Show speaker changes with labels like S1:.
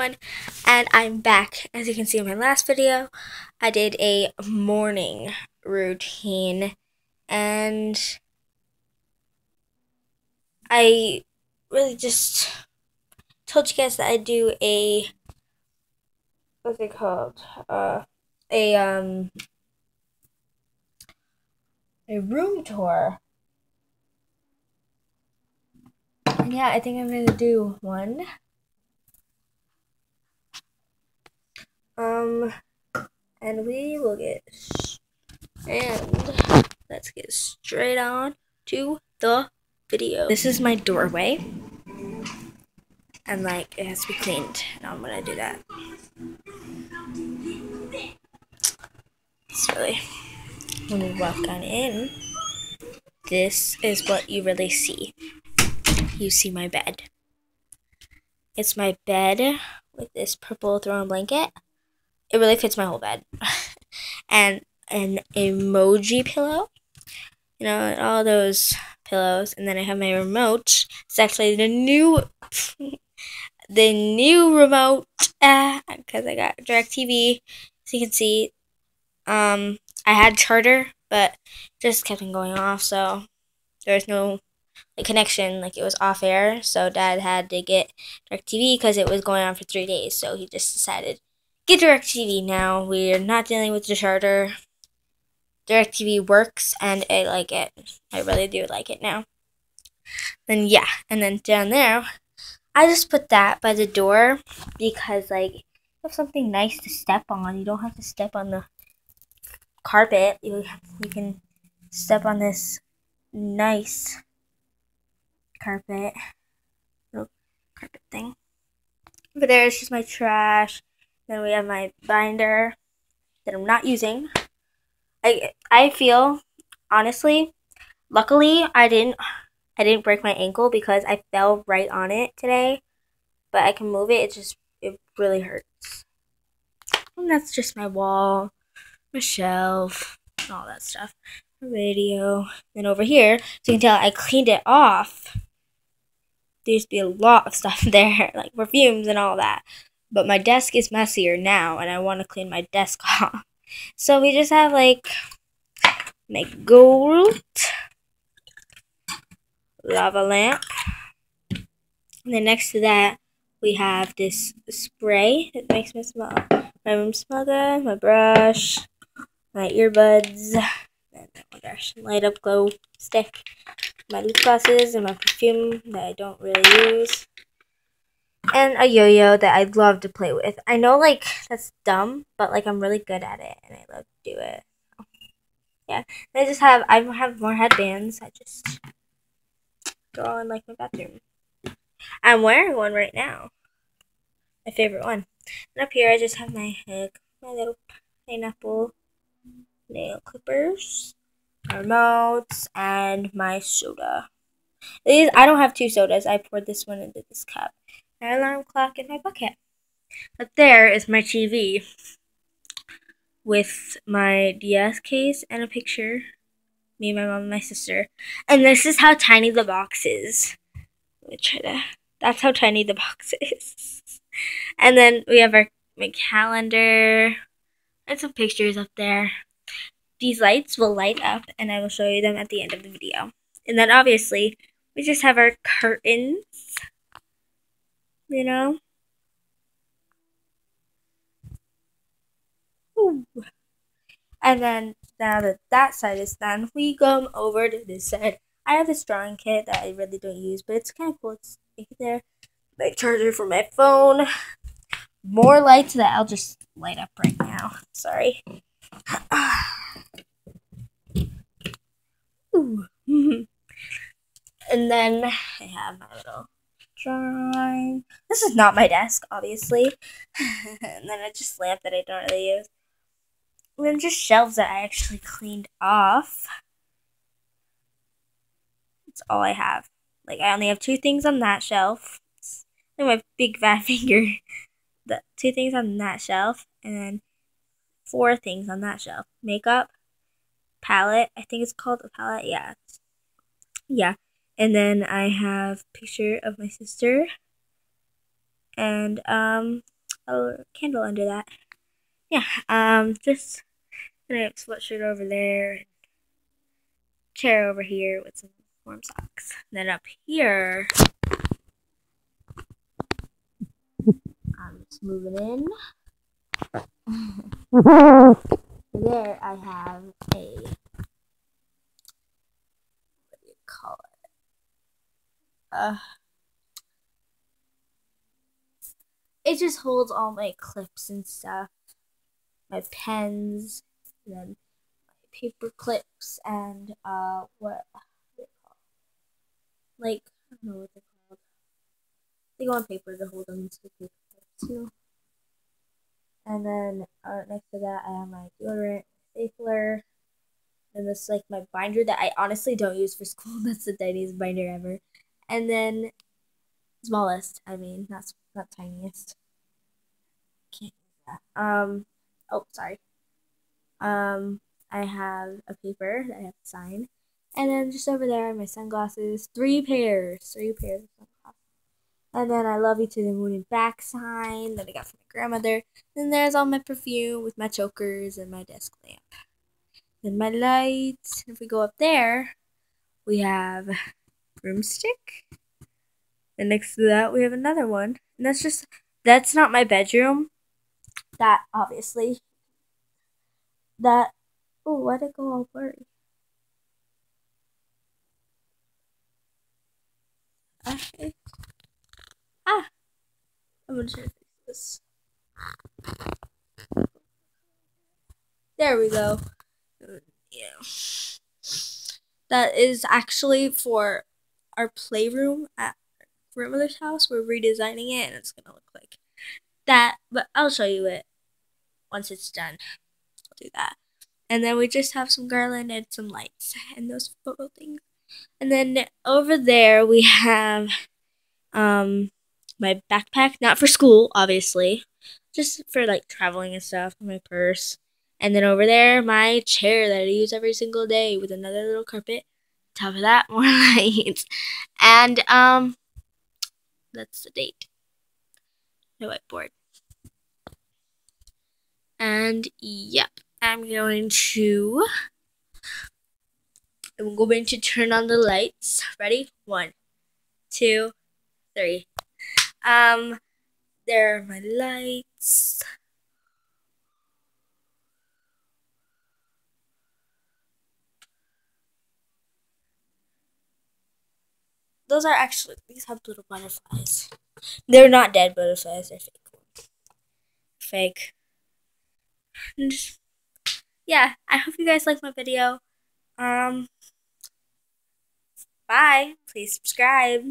S1: everyone, and I'm back. As you can see in my last video, I did a morning routine, and I really just told you guys that I do a what's it called? Uh, a um a room tour. And yeah, I think I'm gonna do one. Um, and we will get and let's get straight on to the video. This is my doorway, and like it has to be cleaned. And I'm gonna do that. It's really when we walk on in. This is what you really see. You see my bed. It's my bed with this purple thrown blanket it really fits my whole bed. and an emoji pillow. You know, all those pillows. And then I have my remote. It's actually the new the new remote because uh, I got DirecTV. So you can see um I had charter but just kept going off so there was no like, connection like it was off air so dad had to get DirecTV because it was going on for three days so he just decided get DirecTV now. We're not dealing with the charter. DirecTV works and I like it. I really do like it now. Then yeah, and then down there, I just put that by the door because like you have something nice to step on. You don't have to step on the carpet. You you can step on this nice carpet, little carpet thing. But there's just my trash. Then we have my binder that I'm not using. I I feel honestly, luckily I didn't I didn't break my ankle because I fell right on it today. But I can move it. It just it really hurts. And that's just my wall, my shelf, all that stuff. My Radio. Then over here, so you can tell I cleaned it off. There used to be a lot of stuff there, like perfumes and all that. But my desk is messier now, and I want to clean my desk off. So we just have like my gold lava lamp. And then next to that, we have this spray that makes me smell my room smell good, my brush, my earbuds, and my gosh, light up glow stick, my lip glosses, and my perfume that I don't really use and a yo-yo that I love to play with. I know like that's dumb, but like I'm really good at it and I love to do it. yeah, I just have I have more headbands. I just go in like my bathroom. I'm wearing one right now. My favorite one. And up here I just have my hook, my little pineapple nail clippers, my remotes, and my soda. These I don't have two sodas. I poured this one into this cup my alarm clock, and my bucket. But there is my TV with my DS case and a picture. Me, my mom, and my sister. And this is how tiny the box is. Let me try to. That's how tiny the box is. and then we have our my calendar and some pictures up there. These lights will light up, and I will show you them at the end of the video. And then obviously, we just have our curtains you know? Ooh. And then now that that side is done, we come over to this side. I have this drawing kit that I really don't use, but it's kind of cool. It's there. My charger for my phone. More lights that I'll just light up right now. Sorry. Ooh. and then I have my little drawing. This is not my desk, obviously. and then I just lamp that I don't really use. And then just shelves that I actually cleaned off. That's all I have. Like I only have two things on that shelf. And my big fat finger. The two things on that shelf, and then four things on that shelf. Makeup, palette. I think it's called a palette. Yeah. Yeah. And then I have picture of my sister. and um a candle under that. Yeah, um just gonna sweatshirt over there, chair over here with some warm socks. And Then up here I'm just moving in. there I have a what do you call it? Uh it just holds all my clips and stuff. My pens, and then my paper clips and uh what like I don't know what they're called. They go on paper to hold them to paper clips. And then uh, next to that, I have my deodorant, stapler, and this like my binder that I honestly don't use for school. That's the tiniest binder ever. And then smallest, I mean, not not tiniest. Can't use that. Um. Oh, sorry. Um. I have a paper that I have to sign, and then just over there, my sunglasses. Three pairs. Three pairs of sunglasses. And then I love you to the moon and back sign that I got from my grandmother. Then there's all my perfume with my chokers and my desk lamp. Then my lights. If we go up there, we have broomstick. And next to that, we have another one. And that's just, that's not my bedroom. That, obviously. That, oh, why'd it go all blurry? Okay. Ah! I'm gonna try to fix this. There we go. Yeah. That is actually for our playroom at grandmother's house. We're redesigning it and it's gonna look like that. But I'll show you it once it's done. I'll do that. And then we just have some garland and some lights and those photo things. And then over there we have um my backpack, not for school, obviously, just for like traveling and stuff, my purse. And then over there, my chair that I use every single day with another little carpet. Top of that, more lights. And um that's the date. The whiteboard. And yep, I'm going to I'm going to turn on the lights. Ready? One, two, three. Um, there are my lights. Those are actually, these have little butterflies. They're not dead butterflies, they're fake Fake. And yeah, I hope you guys like my video. Um, bye. Please subscribe.